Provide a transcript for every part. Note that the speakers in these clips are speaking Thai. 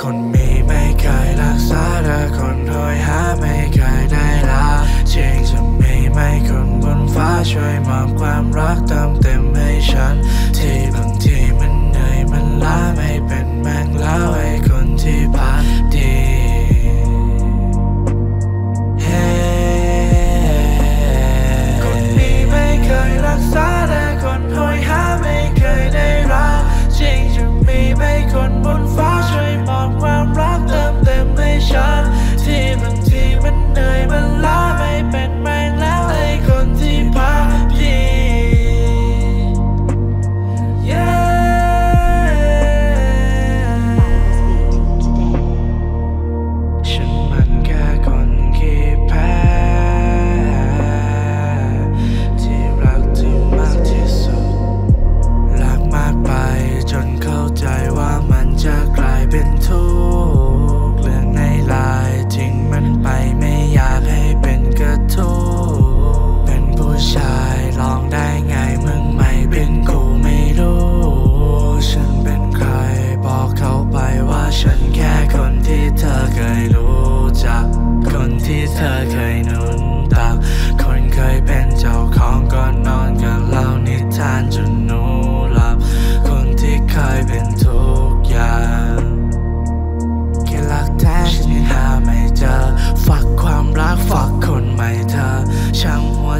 คนมีไม่เคยรักษาแต่คนโหยหาไม่เคยได้รักจริงจะมีไม่คนบนฟ้าช่วยมอบความรัก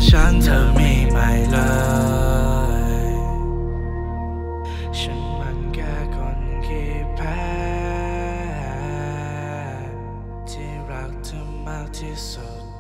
ฉันเธอไม่ไปเลย ฉันมันแค่คนขี้แพ้ที่รักเธอมากที่สุด